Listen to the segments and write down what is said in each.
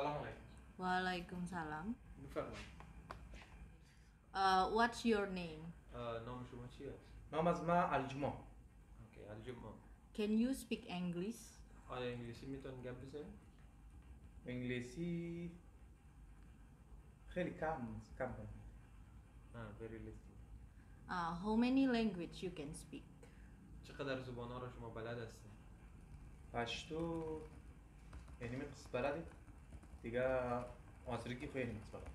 سلام علیکم Walaikum salam. بفرمایید Uh, what's your name? نام شما چی است؟ نام از ما الجما اوکی الجمعه Can you speak English? آیا انگلیسی میتونین گپ بزنید؟ انگلیسی خیلی کم کم کنم نه very little Uh, how many language you can speak? چقدر زبان ها را شما بلد هستید؟ پشتو یعنی می قصد بلدی دیگه آزرگی خو یعنی قصد بلد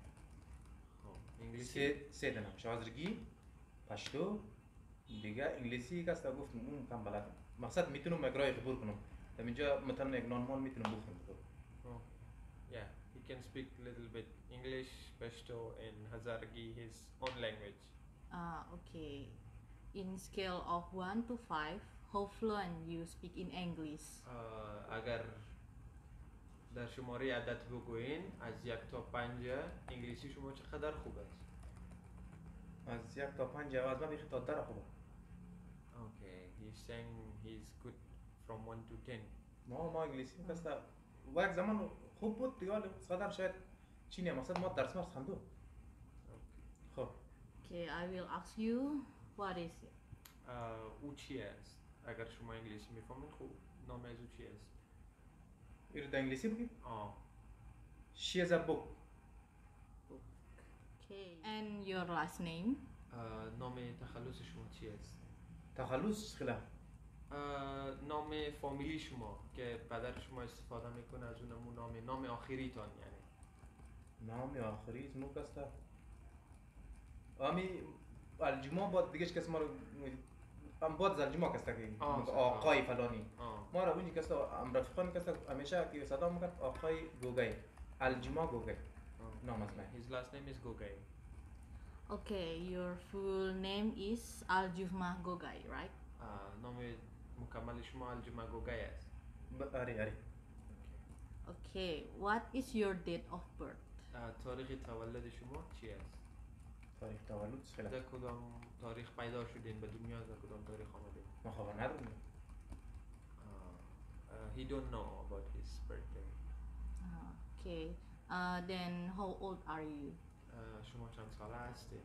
خب انگلیسی سه سه دنم آزرگی پشتو دیگه انگلیسی کستا گفتم اون کم بلدم مقصد میتونم مگرای خبور کنم در اینجا مثلا یک نانمان میتونم بخورم Oh, yeah, he can speak little bit English, Pashto, and Hazaragi, his own language. Uh, okay. In scale of 1 to 5, how fluent you speak in English? Uh, اگر در شماره عدد بگوین از یک تا پنج انگلیسی شما چقدر خوب است؟ از یک تا پنج از من تا در خوبه Okay, he's saying he's good from 1 to 10. ما ما انگلیسی کستا و یک زمان خوب بود دیگه ولی صدر شاید چینی مقصد ما درس مرس خندو Okay. خب Okay, I will ask you what is it? Uh, او چی است؟ اگر شما انگلیسی می‌فهمید خوب نام از او چی است؟ ایرو در انگلیسی بگیم آه She is a book. Okay. And your last name? uh, نام تخلص شما چی است؟ تخلص خلا اه، نام فامیلی شما که پدر شما استفاده می‌کنه از اونمون نام نام آخریتان یعنی نام آخری اسمو کستا امی الجما باد دیگه کس ما رو ام باد از الجما کستا که آه، صح. آقای فلانی آه. ما رو اونجی کستا ام رفیقان کستا همیشه که صدا میکرد آقای گوگای الجما گوگای آه. نام از من His last name is Gogay. Okay, your full name is Aljufmah Gogai, right? آه، نام مکمل شما الجما گوگای است ب- آره آره Okay, what is your date of birth? آه، تاریخ تولد شما چی است؟ تاریخ تولد خلا در کدام تاریخ پیدا شدین به دنیا در کدام تاریخ آمدین؟ ما خبر ندارم آه، آه، he don't know about his birthday. Uh, okay, uh, then how old are you? آه، شما چند ساله هستین؟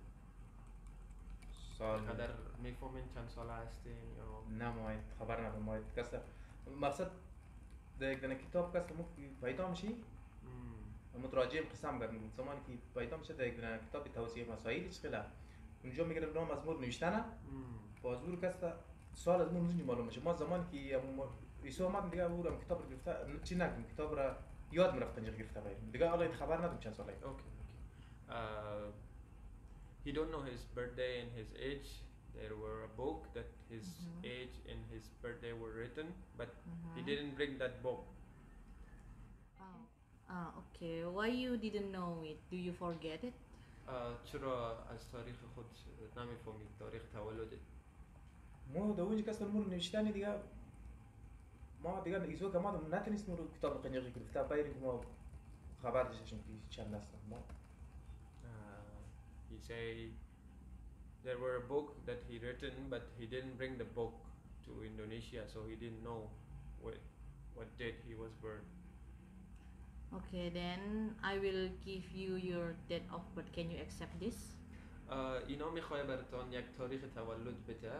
سال قدر می‌فهمین چند ساله هستین یا نه ما خبر ندارم ما کستا مقصد در کتاب کستا مو پیدا میشی مم. متراجم قسم کردم زمانی که پیدا میشه در کتاب توصیه مسائلی چخلا اونجا می‌گیره نام از مور نوشتنه. باز او کستا سال از مور نزنی معلوم میشه ما زمانی که ایسو آمد دیگه او هم کتاب رو گرفته چی نگم کتاب را یاد می‌رفت پنجه گرفته باید دیگه حالا خبر ندارم چند ساله okay. Uh, he don't know his birthday and his age. There were a book that his age and his birthday were written, but he didn't bring that book. Oh. Uh, okay, why you didn't know it? Do you forget it? Uh, چرا از تاریخ خود نمیفهمید تاریخ تولدت؟ ما در اونجا کستا مور نوشتنی دیگه ما دیگه ایسو که ما نتونست مور کتاب قنجه گرفته باید ما خبر داشتیم که چند هستن ما Uh, he say there were a book that he written, but he didn't bring the book to Indonesia, so he didn't know what what date he was born. Okay, then I will give you your date of birth. Can you accept this? آه، اینا می‌خواه برتان یک تاریخ تولد بده.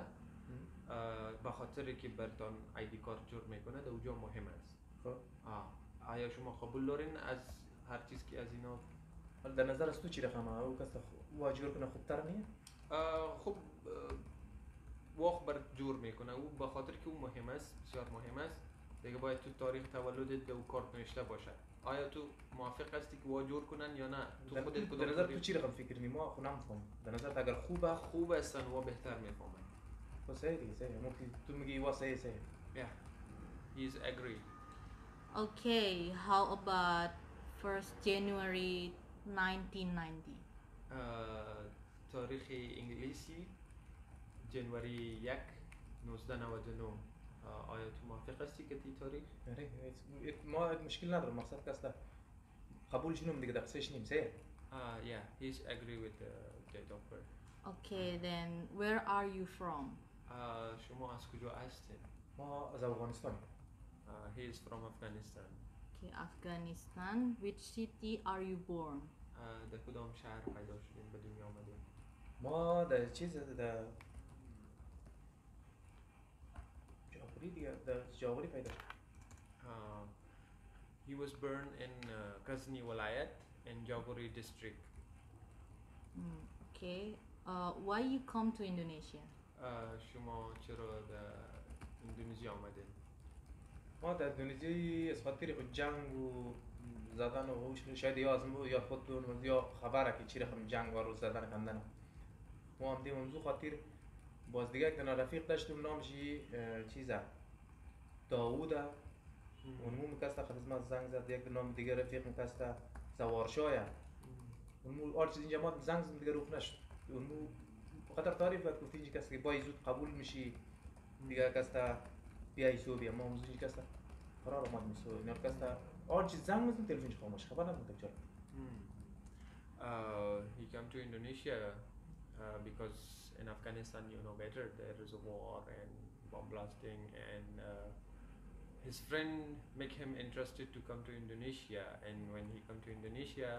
آه، به خاطر که برتان ایدی کارت جور می‌کنه در اونجا مهم است. خب. آه. آیا شما قبول دارین از هر چیز که از اینا؟ در نظر از تو چی رقم او کس واجور کنه خوبتر نیه آه، خب واقع بر جور می‌کنه. او به خاطر که او مهم است بسیار مهم است. دیگه باید تو تاریخ تولدت در او کارت نوشته باشد. آیا تو موافق هستی که واجور کنن یا نه؟ تو خودت کدام نظر تو چی رقم فکر ما خو نمیفهم در نظر اگر خوبه خوب هستن و بهتر می‌فهمن خب صحیح دیگه صحیح مو که تو میگی وا صحیح صحیح yeah. He is agree. Okay, how about 1st January 1990? آه، تاریخ انگلیسی جنوری یک 1999 آه، آیا تو موافق هستی که تی تاریخ؟ آره ما مشکل ندارم مقصد کس ده قبول شنو دیگه در قصهش نیم صحیح Uh, yeah, he's agree with the date of birth. Okay, then where are you from? Uh, شما از کجا هستین؟ ما از افغانستان Uh, he is from Afghanistan. Okay, Afghanistan. Which city are you born? اه، در کدام شهر پیدا شدین به دنیا آمدین ما در چیز در the Jaghori fighter. He was born in uh, Ghazni in Jaghori district. Okay. Why you come to Indonesia? Shuma chiro the Indonesia madin. Ma the Indonesia is fatir ujang زدن و هوش شاید یا از مو یا خود دور یا خبره که چی رخم جنگ و روز باز دیگه که رفیق داشتم نامشی چیزه؟ داووده. اونمو میکسته خدمت زنگ زد یک نام دیگه رفیق میکسته. سوارشایه اونمو آر چیز اینجا ما زنگ زدم دیگه روخ نشد. اونمو بخاطر تعریف کرد گفت اینجا کسی که بای زود قبول میشی دیگه کسته بیای سو بیا. ما موضوع اینجا کسته. قرار آمد میسو اینا کسته. آر چیز زنگ میزن تلفنش خاموش خبر؟ نبود چرا he came to Indonesia uh, because in Afghanistan you know better there is a war and bomb blasting and uh, his friend make him interested to come to Indonesia and when he come to Indonesia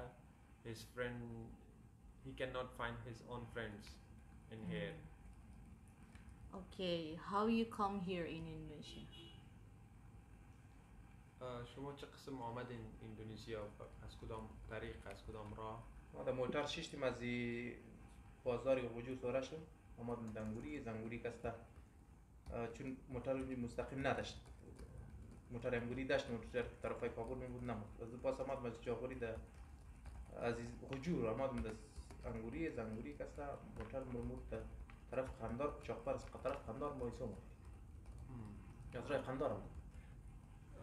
his friend he cannot find his own friends in here Okay, how you come here in Indonesia? uh, شما چه قسم آمدین اندونزیا از کدام طریق از کدام راه ما در موتر شیشتیم از بازاری وجود شد اما انگوری، زنگوری کسته چون موتور مستقیم نداشت. موتر امگوری داشت موتور طرف های پاگور می بود نمود از پاس آمد مجد جاگوری در عزیز حجور آمد. در انگوری زنگوری کسته موتور مرمود در طرف خندار چاپر از طرف خندار مایسو مود از رای خندار آمد.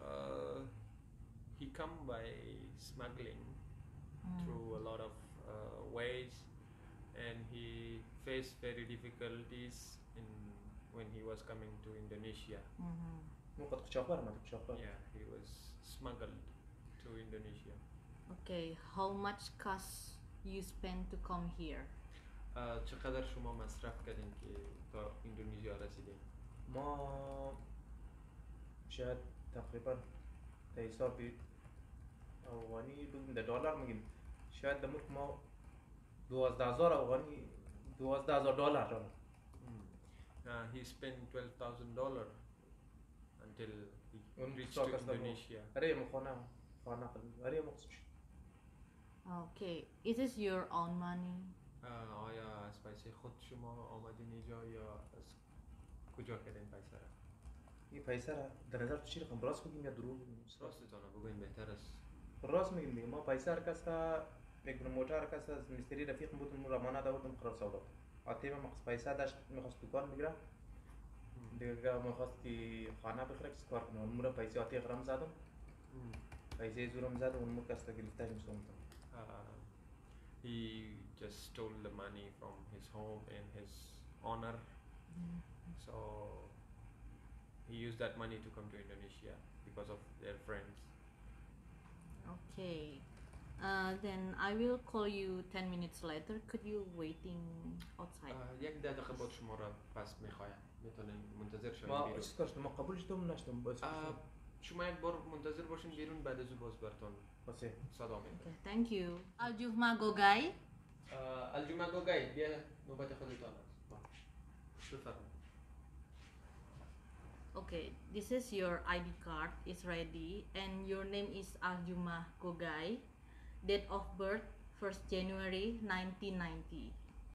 uh, he come by smuggling through a lot of ways. and he faced very difficulties in when he was coming to Indonesia. Mhm. مو قد چاقبر آمد چاقبر Yeah, he was smuggled to Indonesia. Okay, how much cost you spend to come here? Uh, چقدر شما مصرف کردین که تا اندونزیا رسیدین؟ ما شاید تقریبا تا حساب افغانی بگیم در دلار میگیم شاید در ملک ما دوازده هزار افغانی دوازده هزار دلار دلار Uh, he spent twelve thousand dollar until he اون reached سال to کسته Indonesia. اره ما خانه خانه قلب اره ما قسم شد Okay, is this your own money? Uh, آیا از پیسه خود شما آمدین اینجا یا از کجا کردین پیسه را؟ این پیسه را در نظر تو چی رقم راست بگیم یا دروغ بگیم راستتانه بگوین بهتر است راست میگیم دیگه ما پیسه را کسته یک دونه موتر کسته از مستری رفیق بودم رمانه داوردم خراب سودا آتیما مقصد پیسه داشت میخواست دکان بگیره دیگه میخواست که خانه بخره کسی کار کنه اون را پیسه آتی غرم زدم Hmm. پیسه زورم زد اون مو کسته گرفته میسوم Uh, he just stole the money from his home in his honor. So he used that money to come to Indonesia because of their friends. Okay. Uh, then I will call you 10 minutes later. Could you waiting outside? Uh, یک دقیقه بعد شما را پس میخوایم میتونین منتظر شوین ما بیرون چیز کار شدم ما قبول شدم نشدم باز Uh, شما یک بار منتظر باشین بیرون بعد از او باز برتون واسه صدا میده Okay, thank you. Aljuma Gogai. الجمعه گوگای بیا نوبت خودتان است بفرمایید Okay, this is your ID card. It's ready, and your name is Aljuma Gogai. Date of birth 1st January 1990.